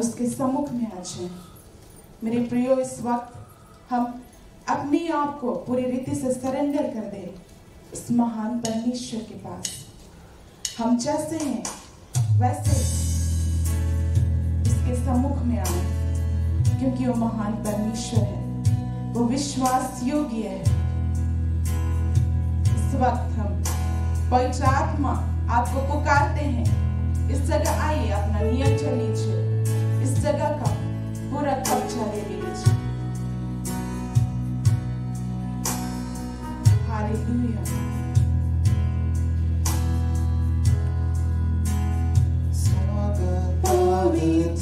उसके सम्मुख में आ जाए। मेरे प्रियो, इस वक्त हम अपने आप को पूरी रीति से सरेंडर कर दे इस महान परमेश्वर के पास। हम जैसे हैं, वैसे इसके सम्मुख में आए क्योंकि वो महान परमेश्वर है। वो विश्वास योग्य है। इस वक्त हम पवित्र आत्मा आपको पुकारते हैं। इस जगह आइए, अपना नियम लीजिए। Isadaka, Buddha culture religion. Hallelujah. So the glory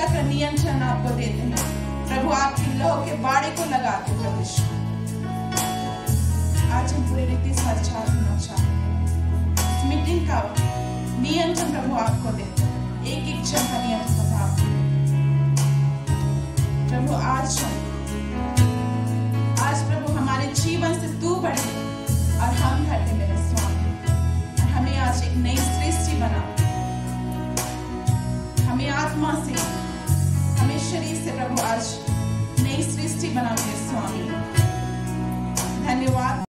प्रभु जगह का नियंत्रण आपको देते हैं। प्रभु आपकी लौ के बाड़े को लगाते प्रभु यीशु। आज हम पूरे रीति से अच्छा होना चाहते हैं। मीटिंग का नियंत्रण प्रभु आपको देते हैं। एक एक क्षण का नियंत्रण प्रभु आपको प्रभु, आज आज प्रभु हमारे जीवन से तू बढ़े और हम घटे मेरे स्वामी और हमें आज एक नई सृष्टि बना। हमें आत्मा से शरीर से प्रभु आज नई सृष्टि बना मेरे स्वामी धन्यवाद।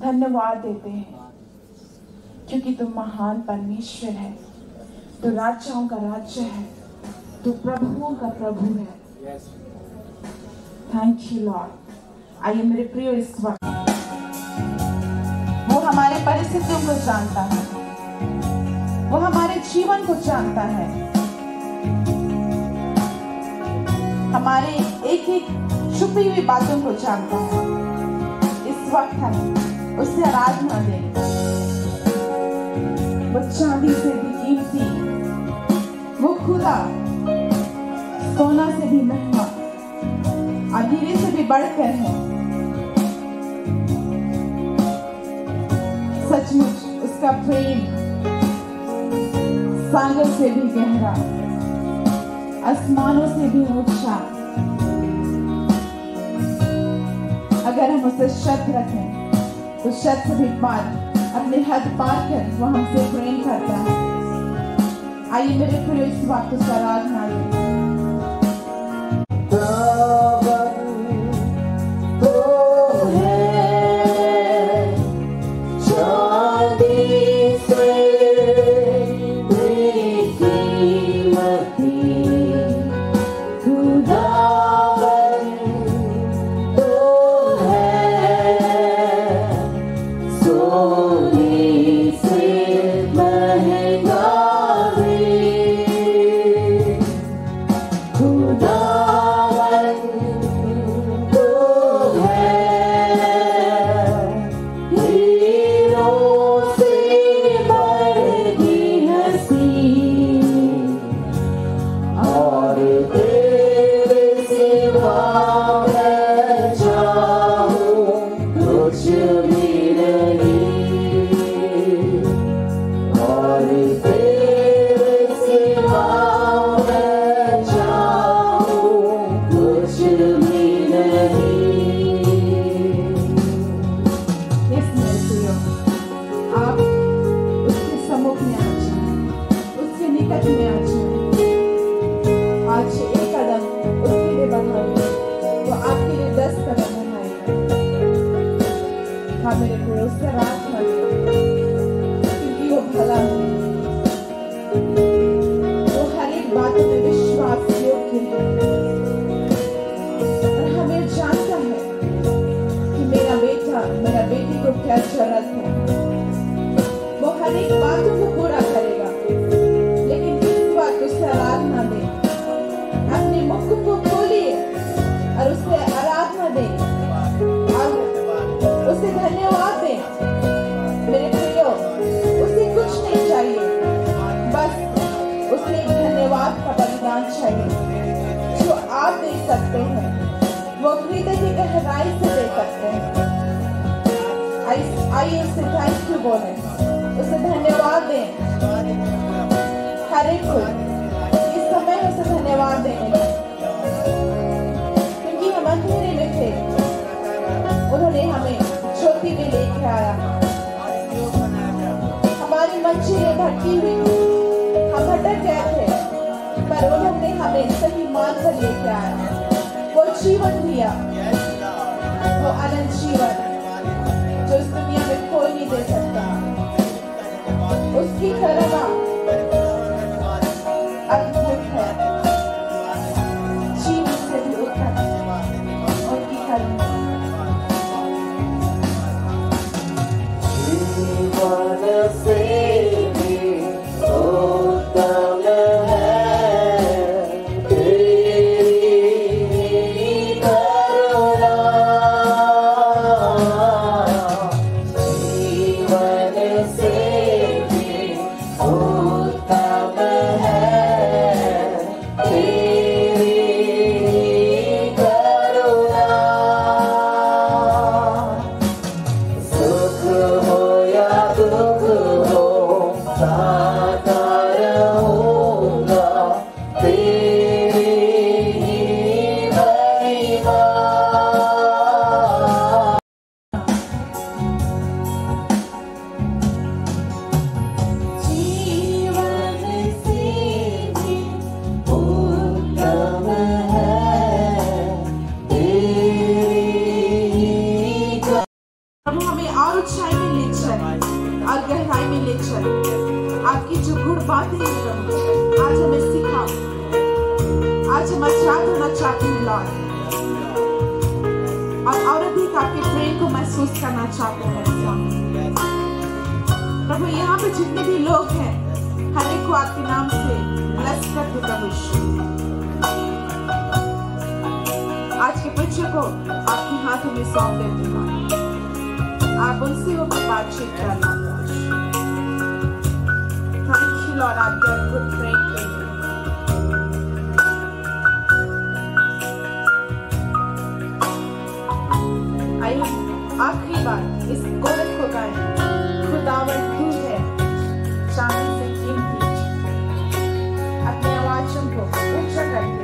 धन्यवाद देते हैं। क्योंकि तुम महान परमेश्वर है। तो राजाओं का राज्य है। तो प्रभुओं का प्रभु है। थैंक यू लॉर्ड आइए मेरे प्रिय इस वक्त वो हमारे परिस्थितियों को जानता है। वो हमारे जीवन को जानता है। हमारे एक एक छुपी हुई बातों को जानता है। इस वक्त हम उससे आराधना दे। वो चांदी से भी कीमती। वो खुदा, सोना से भी महँगा, अधीरे से भी बढ़कर है। सचमुच उसका प्रेम सागर से भी गहरा, आसमानों से भी ऊँचा। अगर हम उसे शक रखें तो शत से भी पार अपने हद पार कर वो हमसे प्रेम करता है आइए मेरे प्रिय इस बात को आराधना चाहिए, जो आप दे सकते हैं, वो हृदय की गहराई से दे सकते हैं। आइए उससे थैंक यू बोले। उसे धन्यवाद दें। हर एक को इस समय उसे धन्यवाद देंगे क्योंकि हम अंधेरे में थे। उन्होंने हमें ज्योति में लेके आया। हमारी मंजिलें भटकी हुई हमें सही मान से लेके आया वो जीवन दिया। वो अनंत जीवन। आज बच्चे को आपके हाथों में सौंप देती हूँ आप उनसे वो बातचीत करना थैंक यू लॉर्ड लिए आइए हम आखिरी बार इस कोरस को गाएँ। खुदावन तू है। चांदी से कीमती। अपने आवाजों को ऊँचा करके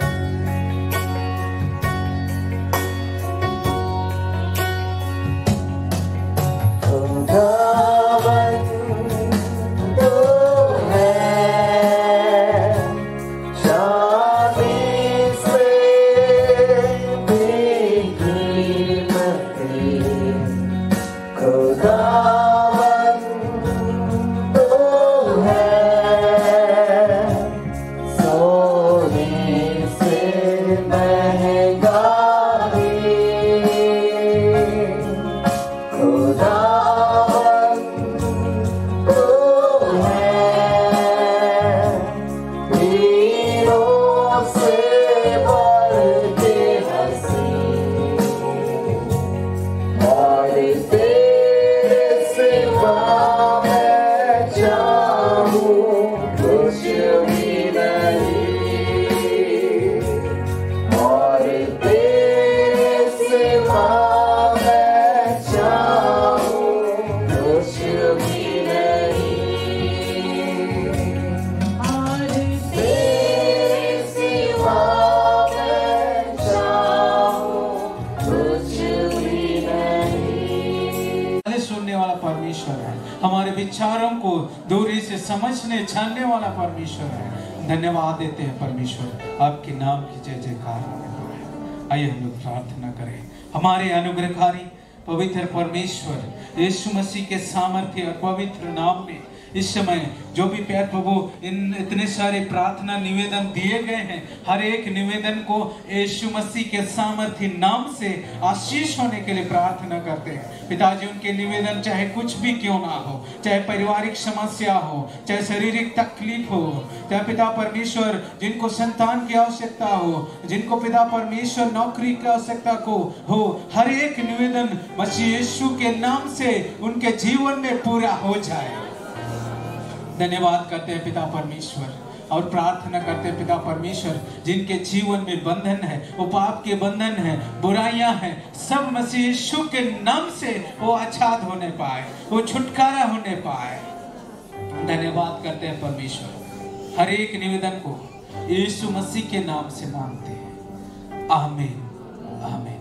समझने, जानने वाला परमेश्वर है। धन्यवाद देते हैं परमेश्वर। आपके नाम की जय जयकार। आइए हम लोग प्रार्थना करें। हमारे अनुग्रहकारी, पवित्र परमेश्वर, यीशु मसीह के सामर्थ्य और पवित्र नाम में इस समय जो भी प्यार प्रभु, इन इतने सारे प्रार्थना निवेदन दिए गए हैं, हर एक निवेदन को यीशु मसीह के सामर्थ्य नाम से आशीष होने के लिए प्रार्थना करते हैं। पिताजी, उनके निवेदन चाहे कुछ भी क्यों ना हो, चाहे पारिवारिक समस्या हो, चाहे शारीरिक तकलीफ़ हो, चाहे पिता परमेश्वर जिनको संतान की आवश्यकता हो, जिनको पिता परमेश्वर नौकरी की आवश्यकता को हो, हर एक निवेदन मसीह यीशु के नाम से उनके जीवन में पूरा हो जाए। धन्यवाद करते हैं पिता परमेश्वर और प्रार्थना करते हैं पिता परमेश्वर, जिनके जीवन में बंधन है, वो पाप के बंधन है, बुराइयाँ हैं, सब मसीह यीशु के नाम से वो आज़ाद होने पाए, वो छुटकारा होने पाए। धन्यवाद करते हैं परमेश्वर। हर एक निवेदन को यीशु मसीह के नाम से मांगते हैं। आमीन। आमीन।